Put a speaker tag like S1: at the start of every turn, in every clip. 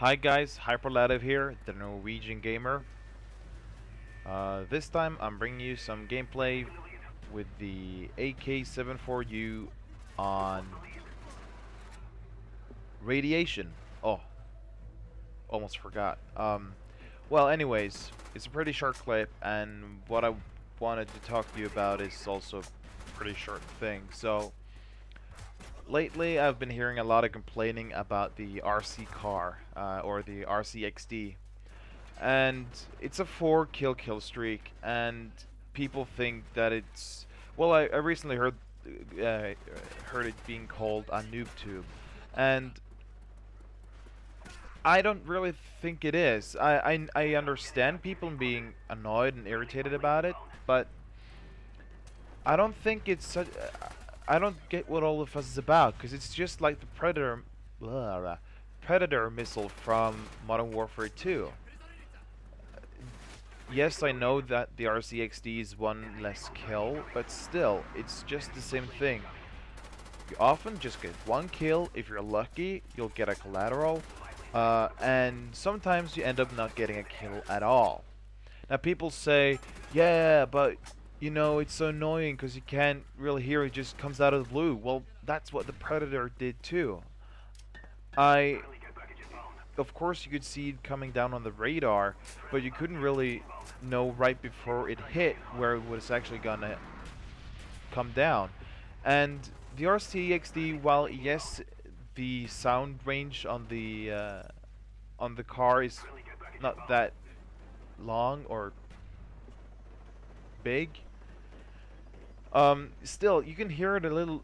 S1: Hi guys, hyperLativ here, the Norwegian gamer. Uh, this time I'm bringing you some gameplay with the AK-74U on Radiation. Oh, almost forgot. Um, well anyways, it's a pretty short clip and what I wanted to talk to you about is also a pretty short thing. So, lately I've been hearing a lot of complaining about the RC car uh, or the RCXD and it's a four kill kill streak and people think that it's well I, I recently heard uh, heard it being called a noob tube. And I don't really think it is. I, I, I understand people being annoyed and irritated about it but I don't think it's such I don't get what all the fuss is about because it's just like the Predator, blah, blah, Predator missile from Modern Warfare 2. Yes, I know that the RCXD is one less kill, but still, it's just the same thing. You often just get one kill. If you're lucky, you'll get a collateral. Uh, and sometimes you end up not getting a kill at all. Now people say, yeah, but you know, it's so annoying because you can't really hear it just comes out of the blue. Well, that's what the Predator did too. I, of course you could see it coming down on the radar, but you couldn't really know right before it hit where it was actually gonna come down. And the RCXD, while yes, the sound range on the uh, on the car is not that long or big, um, still, you can hear it a little,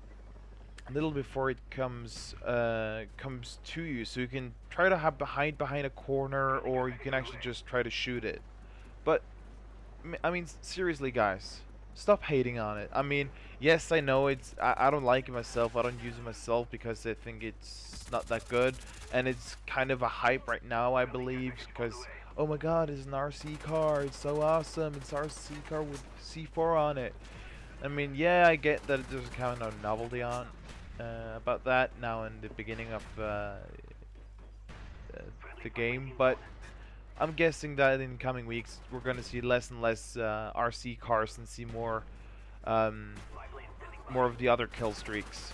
S1: little before it comes, uh, comes to you. So you can try to hide behind behind a corner, or you can actually just try to shoot it. But, I mean, seriously, guys, stop hating on it. I mean, yes, I know it's, I, I don't like it myself. I don't use it myself because I think it's not that good, and it's kind of a hype right now, I believe, because. Oh my god, it's an RC car, it's so awesome, it's RC car with C4 on it. I mean, yeah, I get that there's kind of no novelty on uh, about that now in the beginning of uh, uh, the game, but I'm guessing that in coming weeks we're going to see less and less uh, RC cars and see more um, more of the other kill streaks.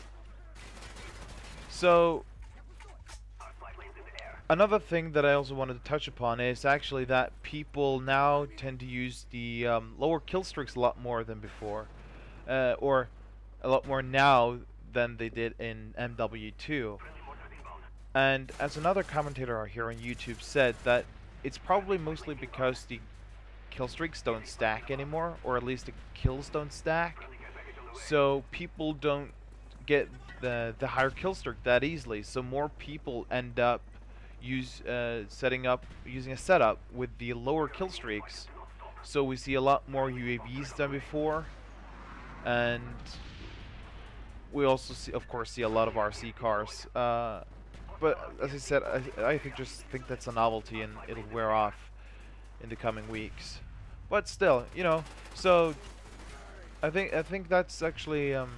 S1: So another thing that I also wanted to touch upon is actually that people now tend to use the um, lower kill streaks a lot more than before uh, or a lot more now than they did in MW2. And as another commentator here on YouTube said that it's probably mostly because the kill streaks don't stack anymore, or at least the kills don't stack. So people don't get the the higher kill streak that easily. So more people end up use uh, setting up using a setup with the lower kill streaks. So we see a lot more UAVs than before, and we also see, of course, see a lot of RC cars. Uh, but as I said, I, I think just think that's a novelty, and it'll wear off in the coming weeks. But still, you know, so I think I think that's actually. Um,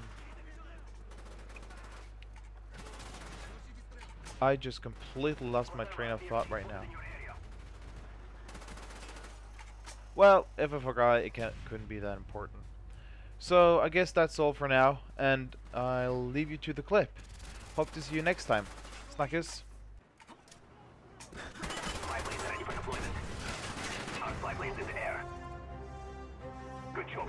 S1: I just completely lost my train of thought right now. Well, if I forgot, it can't, couldn't be that important. So I guess that's all for now, and I'll leave you to the clip. Hope to see you next time. Snackers. Good job,